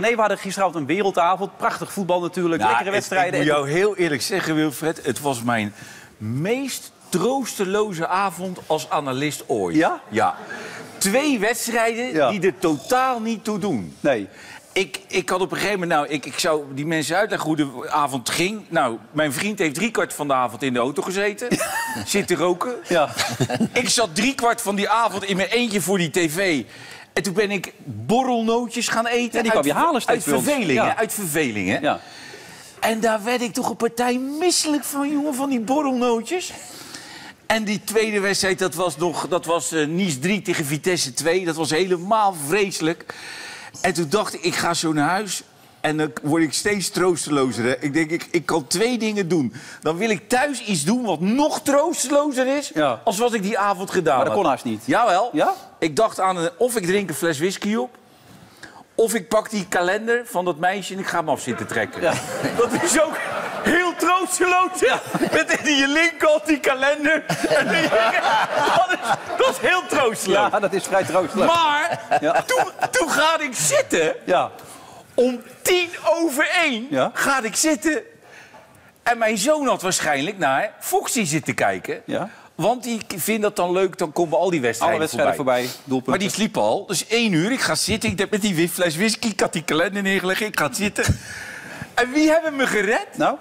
René, we hadden gisteravond een wereldavond. Prachtig voetbal natuurlijk, Nou, lekkere wedstrijden. Ik moet jou heel eerlijk zeggen, Wilfred. Het was mijn meest troosteloze avond als analist ooit. Ja? Ja. Twee wedstrijden Ja. die er totaal niet toe doen. Nee. Ik, ik had op een gegeven moment, nou, ik, ik zou die mensen uitleggen hoe de avond ging. Nou, mijn vriend heeft driekwart van de avond in de auto gezeten. zitten roken. Ja. Ik zat driekwart van die avond in mijn eentje voor die tv. En toen ben ik borrelnootjes gaan eten. Ja, die kwam uit, je halen steeds Uit bij ons. verveling, Ja. uit verveling, hè. ja. En daar werd ik toch een partij misselijk van, jongen, van die borrelnootjes. En die tweede wedstrijd, dat was, nog, dat was eh, Nice 3 tegen Vitesse 2. Dat was helemaal vreselijk. En toen dacht ik, ik ga zo naar huis. En dan word ik steeds troostelozer. Hè. Ik denk, ik, ik kan twee dingen doen. Dan wil ik thuis iets doen wat nog troostelozer is... Ja. als wat ik die avond gedaan Maar dat kon haast niet. Jawel. Ja? Ik dacht aan een, of ik drink een fles whisky op... of ik pak die kalender van dat meisje en ik ga hem af zitten trekken. Ja. Dat is ook heel troosteloos. Met in je linkerhand die kalender. En dat, is, dat is heel troosteloos. ja, dat is vrij troosteloos. Maar Ja. toen, toen ga ik zitten. Ja. Om tien over één Ja. ga ik zitten. En mijn zoon had waarschijnlijk naar Foxy zitten kijken. Ja. Want die vindt dat dan leuk, dan komen al die wedstrijden, Alle wedstrijden voorbij. Maar die sliep al. Dus één uur, ik ga zitten. Ik heb met die fles whisky, ik had die kalender neergelegd. Ik ga zitten. En wie hebben me gered? Nou?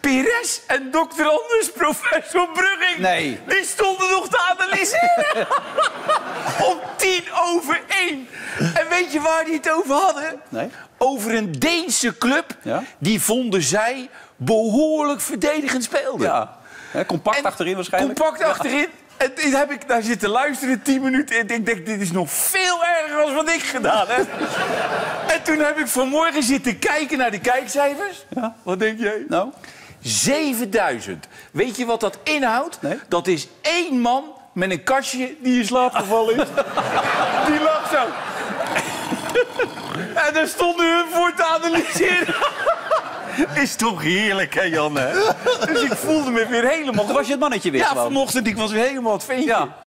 Pires en dokter Anders, professor Brugging. Nee. Die stonden nog te analyseren. Om tien over één. En weet je waar die het over hadden? Nee. Over een Deense club. Ja. Die vonden zij behoorlijk verdedigend speelde. Ja. Compact En achterin waarschijnlijk. Compact Ja. achterin. En heb ik daar zitten luisteren, 10 minuten. En ik denk, dit is nog veel erger dan wat ik gedaan heb. en toen heb ik vanmorgen zitten kijken naar de kijkcijfers. Ja. Wat denk jij? Nou? 7000. Weet je wat dat inhoudt? Nee. Dat is één man met een kastje die in slaap gevallen is. die lag zo. en daar stonden hun voor te analyseren. is toch heerlijk, hè, Jan? Hè? dus ik voelde me weer helemaal... Toen was je het mannetje weer Ja, gewoon. vanochtend, ik was weer helemaal het veentje. Ja.